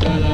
Jai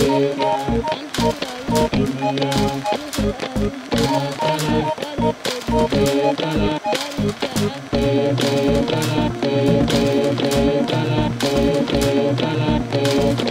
Thank you.